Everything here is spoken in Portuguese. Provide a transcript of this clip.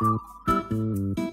Música